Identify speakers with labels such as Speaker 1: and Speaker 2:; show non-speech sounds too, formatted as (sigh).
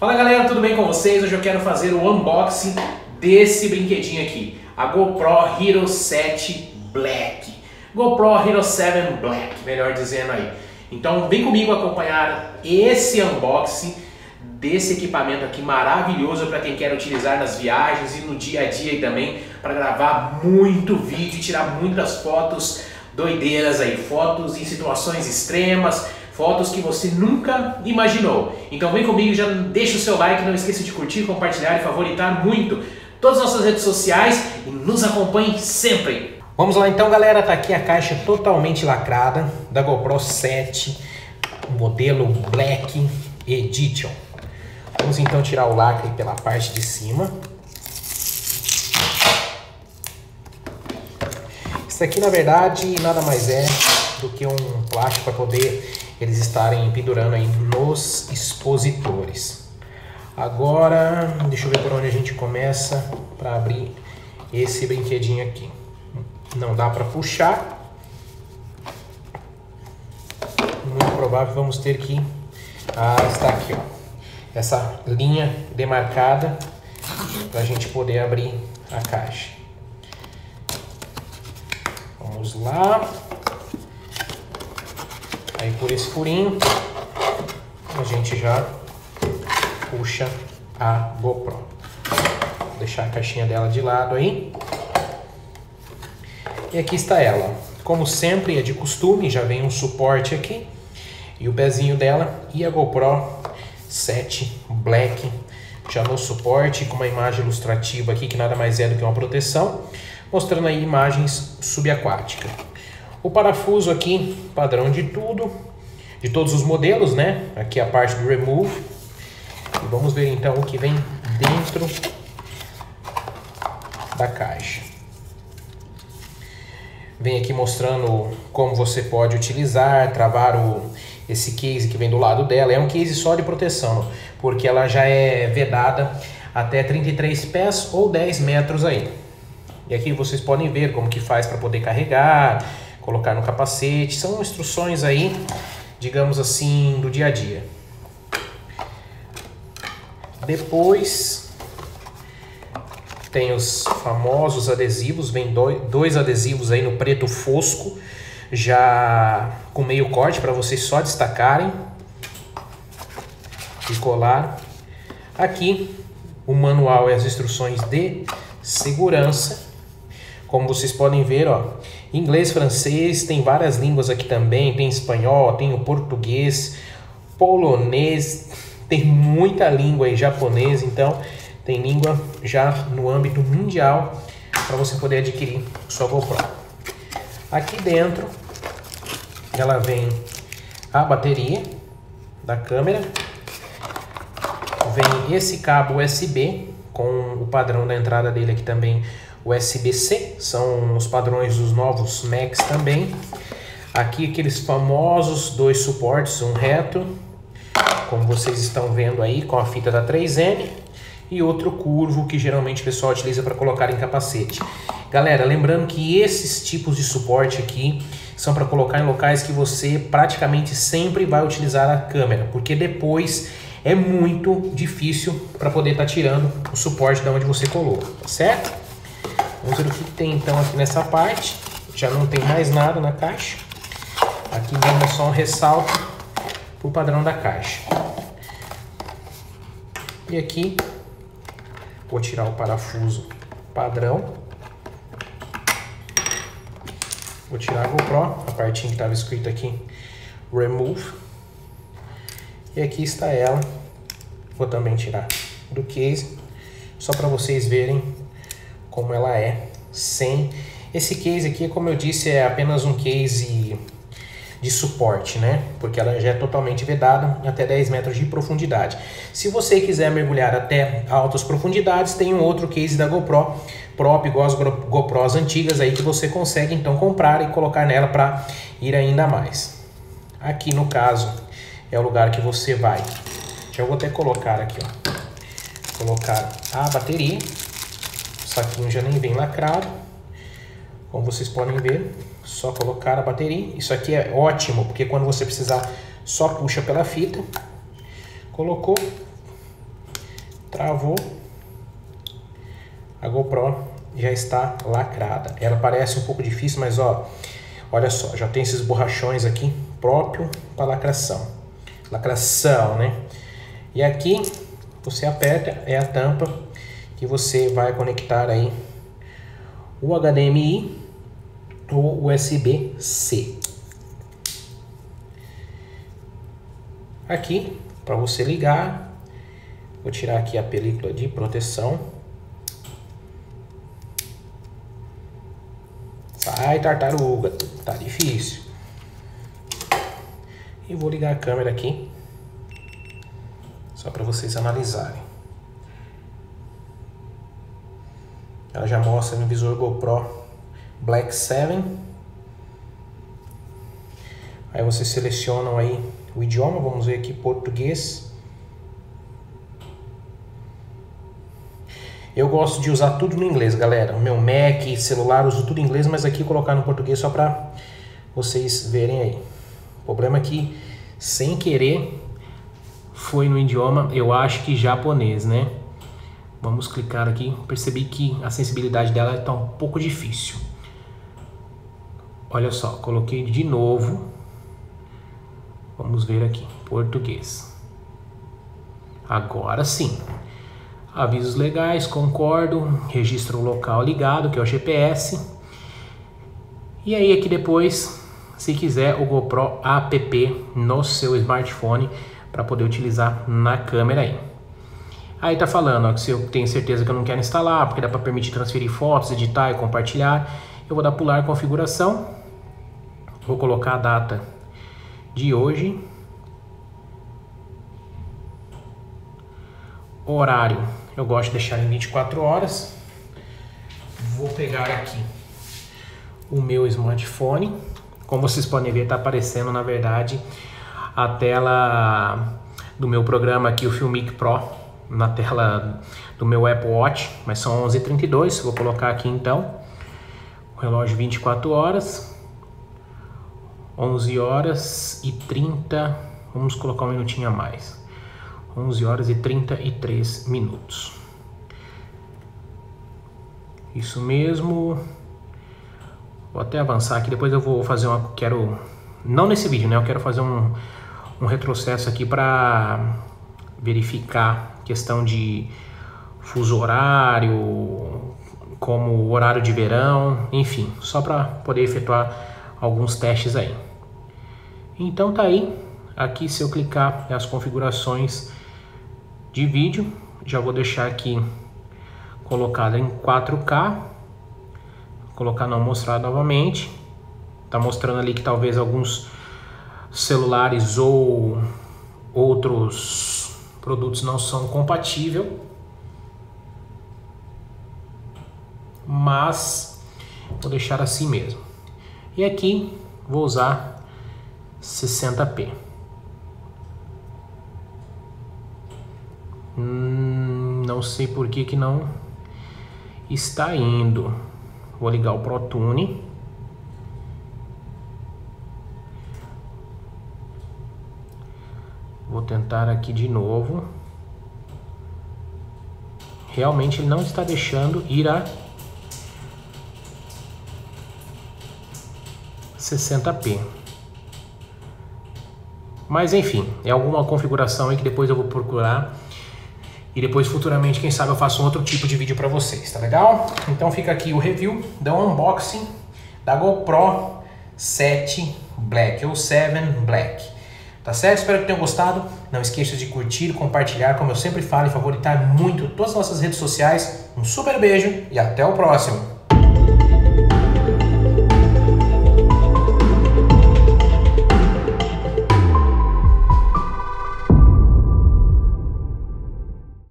Speaker 1: Fala galera, tudo bem com vocês? Hoje eu quero fazer o unboxing desse brinquedinho aqui, a GoPro Hero 7 Black. GoPro Hero 7 Black, melhor dizendo aí. Então vem comigo acompanhar esse unboxing desse equipamento aqui maravilhoso para quem quer utilizar nas viagens e no dia a dia e também para gravar muito vídeo tirar muitas fotos doideiras aí, fotos em situações extremas, fotos que você nunca imaginou. Então vem comigo, já deixa o seu like, não esqueça de curtir, compartilhar e favoritar muito todas as nossas redes sociais e nos acompanhe sempre. Vamos lá então galera, tá aqui a caixa totalmente lacrada da GoPro 7, modelo Black Edition. Vamos então tirar o lacre pela parte de cima. Isso aqui na verdade nada mais é do que um plástico para poder eles estarem pendurando aí nos expositores. Agora, deixa eu ver por onde a gente começa para abrir esse brinquedinho aqui. Não dá para puxar. Muito provável vamos ter que... Ah, está aqui, ó. Essa linha demarcada para a gente poder abrir a caixa. Vamos lá. Aí por esse furinho a gente já puxa a GoPro. Vou deixar a caixinha dela de lado aí. E aqui está ela. Como sempre, é de costume, já vem um suporte aqui. E o pezinho dela e a GoPro 7 Black já no suporte com uma imagem ilustrativa aqui que nada mais é do que uma proteção, mostrando aí imagens subaquáticas. O parafuso aqui, padrão de tudo, de todos os modelos, né? Aqui a parte do remove. E vamos ver então o que vem dentro da caixa. Vem aqui mostrando como você pode utilizar, travar o, esse case que vem do lado dela. É um case só de proteção, porque ela já é vedada até 33 pés ou 10 metros aí. E aqui vocês podem ver como que faz para poder carregar, colocar no capacete. São instruções aí, digamos assim, do dia a dia. Depois tem os famosos adesivos, vem dois adesivos aí no preto fosco, já com meio corte para vocês só destacarem e colar. Aqui o manual e as instruções de segurança. Como vocês podem ver, ó, Inglês, francês, tem várias línguas aqui também, tem espanhol, tem o português, polonês, (laughs) tem muita língua aí, japonês, então tem língua já no âmbito mundial para você poder adquirir sua GoPro. Aqui dentro ela vem a bateria da câmera, vem esse cabo USB com o padrão da entrada dele aqui também USB-C, são os padrões dos novos Macs também. Aqui aqueles famosos dois suportes, um reto, como vocês estão vendo aí com a fita da 3M, e outro curvo que geralmente o pessoal utiliza para colocar em capacete. Galera, lembrando que esses tipos de suporte aqui são para colocar em locais que você praticamente sempre vai utilizar a câmera, porque depois é muito difícil para poder estar tá tirando o suporte da onde você colocou, tá certo? Vamos ver o que tem então aqui nessa parte. Já não tem mais nada na caixa. Aqui mesmo é só um ressalto para o padrão da caixa. E aqui vou tirar o parafuso padrão. Vou tirar a GoPro, a partinha que estava escrito aqui, Remove. E aqui está ela. Vou também tirar do case, só para vocês verem como ela é sem esse case aqui, como eu disse, é apenas um case de suporte, né? Porque ela já é totalmente vedada até 10 metros de profundidade. Se você quiser mergulhar até altas profundidades, tem um outro case da GoPro próprio, igual as GoPros antigas aí que você consegue então comprar e colocar nela para ir ainda mais. Aqui no caso é o lugar que você vai. Já vou até colocar aqui, ó. Colocar a bateria saquinho já nem vem lacrado. Como vocês podem ver, só colocar a bateria. Isso aqui é ótimo, porque quando você precisar, só puxa pela fita. Colocou, Travou. A GoPro já está lacrada. Ela parece um pouco difícil, mas ó, olha só, já tem esses borrachões aqui próprio para lacração. Lacração, né? E aqui você aperta, é a tampa que você vai conectar aí o HDMI ou USB-C. Aqui, para você ligar, vou tirar aqui a película de proteção. Sai tartaruga, tá difícil. E vou ligar a câmera aqui, só para vocês analisarem. Ela já mostra no visor GoPro Black 7. Aí vocês selecionam aí o idioma, vamos ver aqui português. Eu gosto de usar tudo no inglês, galera. Meu Mac, celular, uso tudo em inglês, mas aqui colocar no português só para vocês verem aí. O problema é que, sem querer, foi no idioma, eu acho que japonês, né? Vamos clicar aqui. Percebi que a sensibilidade dela está um pouco difícil. Olha só, coloquei de novo. Vamos ver aqui, português. Agora sim. Avisos legais, concordo. Registro local ligado, que é o GPS. E aí aqui depois, se quiser, o GoPro app no seu smartphone para poder utilizar na câmera aí. Aí tá falando ó, que se eu tenho certeza que eu não quero instalar, porque dá para permitir transferir fotos, editar e compartilhar, eu vou dar pular configuração. Vou colocar a data de hoje. Horário, eu gosto de deixar em 24 horas. Vou pegar aqui o meu smartphone. Como vocês podem ver, está aparecendo na verdade a tela do meu programa aqui, o Filmic Pro na tela do meu Apple Watch, mas são 11h32, vou colocar aqui então, o relógio 24 horas, 11 horas e 30, vamos colocar um minutinho a mais, 11 horas e 33 minutos. Isso mesmo, vou até avançar aqui, depois eu vou fazer uma, quero, não nesse vídeo, né, eu quero fazer um, um retrocesso aqui para verificar questão de fuso horário, como horário de verão, enfim, só para poder efetuar alguns testes aí. Então tá aí, aqui se eu clicar as configurações de vídeo, já vou deixar aqui colocada em 4K, colocar não mostrar novamente, tá mostrando ali que talvez alguns celulares ou outros produtos não são compatíveis, mas vou deixar assim mesmo. E aqui vou usar 60p. Hum, não sei por que que não está indo. Vou ligar o ProTune. Vou tentar aqui de novo. Realmente ele não está deixando ir a 60p. Mas enfim, é alguma configuração aí que depois eu vou procurar. E depois futuramente, quem sabe eu faço um outro tipo de vídeo para vocês, tá legal? Então fica aqui o review do unboxing da GoPro 7 Black ou 7 Black. Tá certo? Espero que tenham gostado. Não esqueça de curtir, compartilhar, como eu sempre falo, e favoritar muito todas as nossas redes sociais. Um super beijo e até o próximo.